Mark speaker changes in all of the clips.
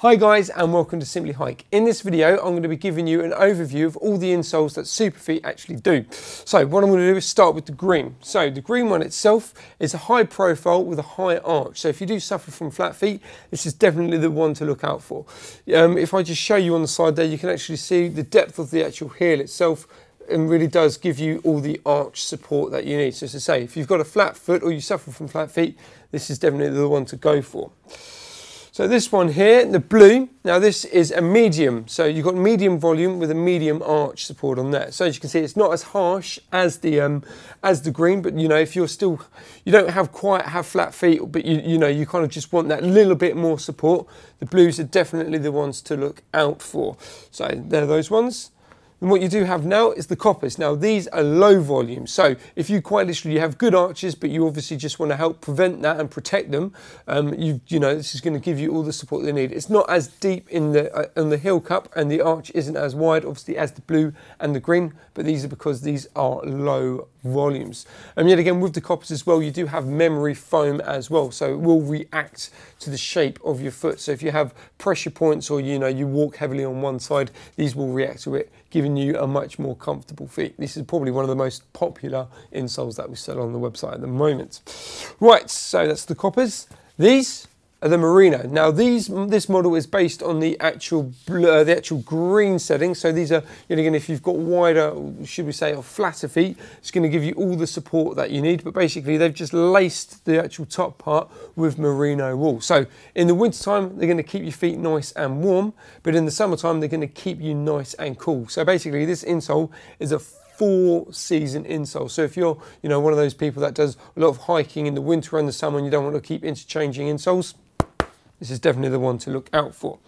Speaker 1: Hi guys and welcome to Simply Hike. In this video I'm going to be giving you an overview of all the insoles that Superfeet actually do. So what I'm going to do is start with the green. So the green one itself is a high profile with a high arch. So if you do suffer from flat feet this is definitely the one to look out for. Um, if I just show you on the side there you can actually see the depth of the actual heel itself and really does give you all the arch support that you need. So as I say, if you've got a flat foot or you suffer from flat feet, this is definitely the one to go for. So this one here, the blue, now this is a medium. So you've got medium volume with a medium arch support on there. So as you can see, it's not as harsh as the um, as the green, but you know, if you're still, you don't have quite have flat feet, but you, you know, you kind of just want that little bit more support, the blues are definitely the ones to look out for. So they're those ones. And what you do have now is the coppers. Now these are low volume. So if you quite literally you have good arches, but you obviously just want to help prevent that and protect them, um, you you know this is going to give you all the support they need. It's not as deep in the uh, the heel cup, and the arch isn't as wide, obviously as the blue and the green. But these are because these are low volumes. And yet again with the coppers as well, you do have memory foam as well, so it will react to the shape of your foot. So if you have pressure points or you know you walk heavily on one side, these will react to it, giving you a much more comfortable feet. This is probably one of the most popular insoles that we sell on the website at the moment. Right, so that's the coppers. These the Merino. Now these this model is based on the actual uh, the actual green setting. So these are you know, again if you've got wider, should we say, or flatter feet, it's going to give you all the support that you need. But basically they've just laced the actual top part with merino wool. So in the wintertime they're going to keep your feet nice and warm, but in the summertime they're going to keep you nice and cool. So basically this insole is a four season insole. So if you're, you know, one of those people that does a lot of hiking in the winter and the summer and you don't want to keep interchanging insoles, this is definitely the one to look out for.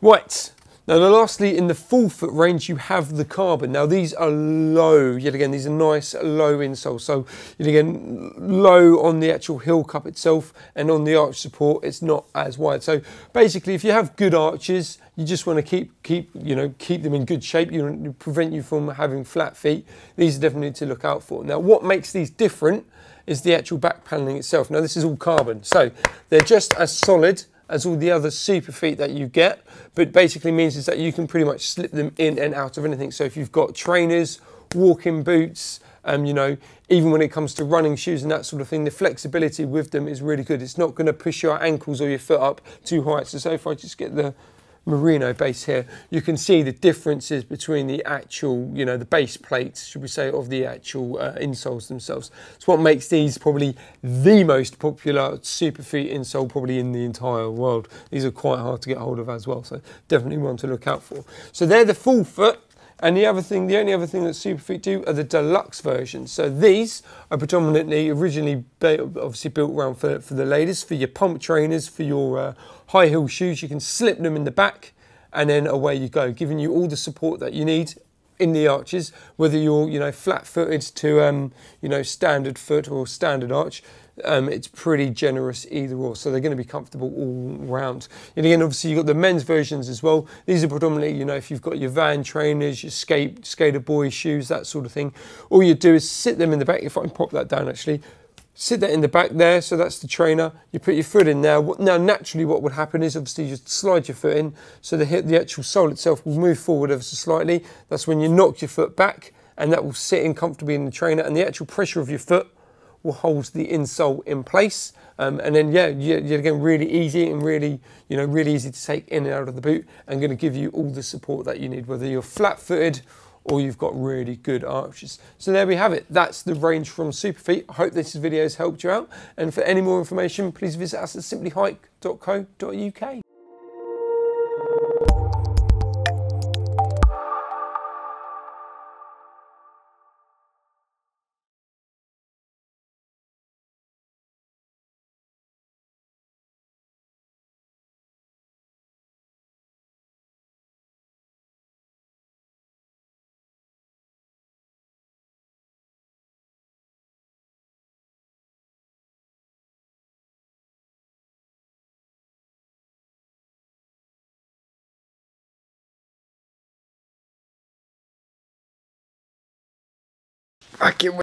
Speaker 1: Right, now lastly in the full foot range you have the carbon. Now these are low, yet again these are nice low insoles. So yet again low on the actual heel cup itself and on the arch support it's not as wide. So basically if you have good arches you just want to keep keep you know keep them in good shape you prevent you from having flat feet these are definitely to look out for now what makes these different is the actual back paneling itself. Now this is all carbon, so they're just as solid as all the other Superfeet that you get, but basically means is that you can pretty much slip them in and out of anything. So if you've got trainers, walking boots, um, you know, even when it comes to running shoes and that sort of thing, the flexibility with them is really good. It's not going to push your ankles or your foot up too high. So, so if I just get the merino base here, you can see the differences between the actual, you know, the base plates, should we say, of the actual uh, insoles themselves. It's what makes these probably the most popular Superfeet insole probably in the entire world. These are quite hard to get hold of as well, so definitely one to look out for. So they're the full foot. And the other thing, the only other thing that Superfeet do are the deluxe versions. So these are predominantly originally obviously built around for, for the ladies, for your pump trainers, for your uh, high heel shoes. You can slip them in the back and then away you go, giving you all the support that you need in the arches, whether you're you know flat footed to um, you know standard foot or standard arch um, it's pretty generous either or. So they're going to be comfortable all round. And again, obviously you've got the men's versions as well. These are predominantly, you know, if you've got your van trainers, your skate, skater boy shoes, that sort of thing. All you do is sit them in the back. If I can pop that down actually, sit that in the back there. So that's the trainer. You put your foot in there. Now, naturally what would happen is obviously you slide your foot in. So the, the actual sole itself will move forward ever so slightly. That's when you knock your foot back and that will sit in comfortably in the trainer and the actual pressure of your foot will hold the insole in place. Um, and then, yeah, you're, you're again really easy and really, you know, really easy to take in and out of the boot and going to give you all the support that you need, whether you're flat footed or you've got really good arches. So there we have it. That's the range from Superfeet. I hope this video has helped you out. And for any more information, please visit us at simplyhike.co.uk.
Speaker 2: Fucking